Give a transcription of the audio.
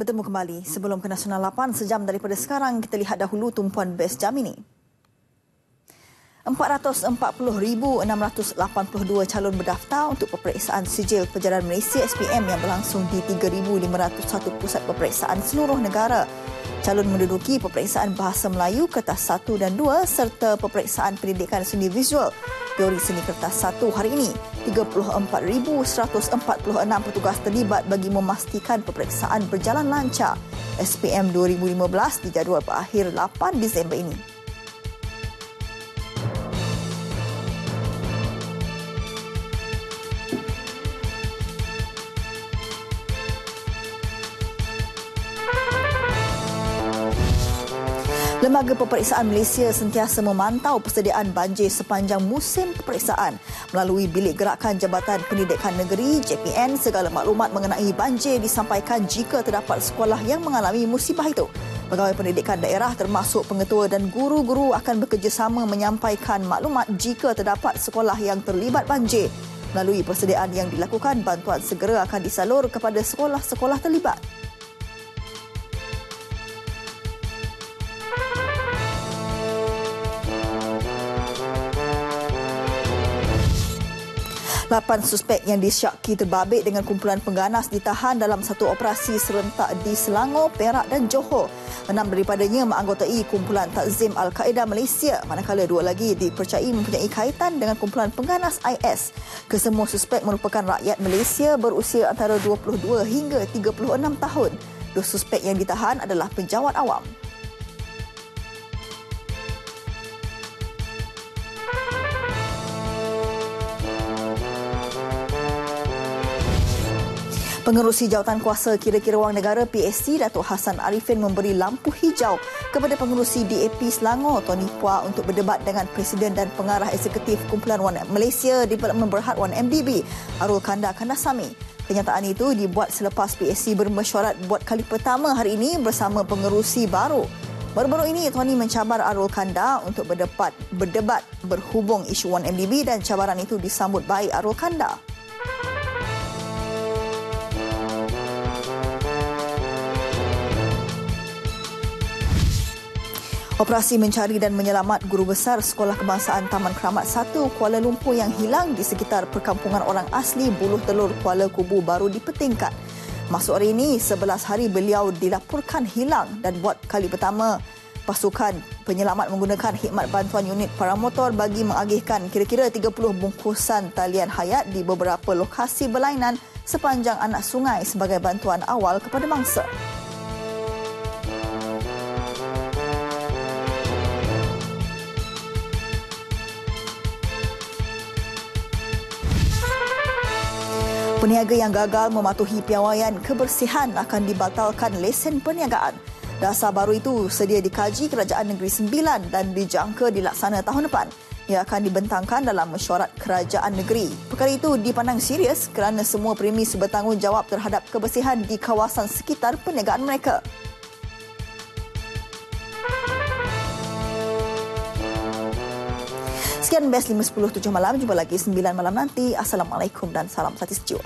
Bertemu kembali sebelum ke Nasional 8 sejam daripada sekarang kita lihat dahulu tumpuan best jam ini. 440,682 calon berdaftar untuk peperiksaan sijil perjalanan Malaysia SPM yang berlangsung di 3,501 pusat peperiksaan seluruh negara. Calon menduduki peperiksaan Bahasa Melayu kertas 1 dan 2 serta peperiksaan pendidikan seni visual teori seni kertas 1 hari ini. 34,146 petugas terlibat bagi memastikan peperiksaan berjalan lancar. SPM 2015 dijadual berakhir 8 Disember ini. Lembaga Peperiksaan Malaysia sentiasa memantau persediaan banjir sepanjang musim peperiksaan. Melalui Bilik Gerakan Jabatan Pendidikan Negeri JPN, segala maklumat mengenai banjir disampaikan jika terdapat sekolah yang mengalami musibah itu. Pegawai pendidikan daerah termasuk pengetua dan guru-guru akan bekerjasama menyampaikan maklumat jika terdapat sekolah yang terlibat banjir. Melalui persediaan yang dilakukan, bantuan segera akan disalur kepada sekolah-sekolah terlibat. 8 suspek yang disyaki terbabit dengan kumpulan pengganas ditahan dalam satu operasi serentak di Selangor, Perak dan Johor. Enam daripadanya menganggotai kumpulan Takzim Al-Qaeda Malaysia, manakala dua lagi dipercayai mempunyai kaitan dengan kumpulan pengganas IS. Kesemua suspek merupakan rakyat Malaysia berusia antara 22 hingga 36 tahun. Dua suspek yang ditahan adalah penjawat awam. Pengerusi Jawatan Kuasa Kira-Kira Wang Negara PSC Datuk Hassan Arifin memberi lampu hijau kepada pengerusi DAP Selangor Tony Pua untuk berdebat dengan Presiden dan Pengarah Eksekutif Kumpulan Wan Malaysia Development Berhad Wan MDB Arul Kanda Kandasami. Kenyataan itu dibuat selepas PSC bermesyuarat buat kali pertama hari ini bersama pengerusi baru. Baru-baru ini Tony mencabar Arul Kanda untuk berdebat berdebat berhubung isu Wan MDB dan cabaran itu disambut baik Arul Kanda. Operasi mencari dan menyelamat guru besar Sekolah Kebangsaan Taman Keramat 1 Kuala Lumpur yang hilang di sekitar perkampungan orang asli Buluh Telur Kuala Kubu baru dipetingkat. Masuk hari ini, 11 hari beliau dilaporkan hilang dan buat kali pertama pasukan penyelamat menggunakan khidmat bantuan unit paramotor bagi mengagihkan kira-kira 30 bungkusan talian hayat di beberapa lokasi berlainan sepanjang anak sungai sebagai bantuan awal kepada mangsa. Peniaga yang gagal mematuhi piawaian kebersihan akan dibatalkan lesen perniagaan. Dasar baru itu sedia dikaji Kerajaan Negeri Sembilan dan dijangka dilaksana tahun depan. Ia akan dibentangkan dalam mesyuarat Kerajaan Negeri. Perkara itu dipandang serius kerana semua premis bertanggungjawab terhadap kebersihan di kawasan sekitar perniagaan mereka. Sekian Best 5.10 7 malam. Jumpa lagi 9 malam nanti. Assalamualaikum dan salam satis jiwa.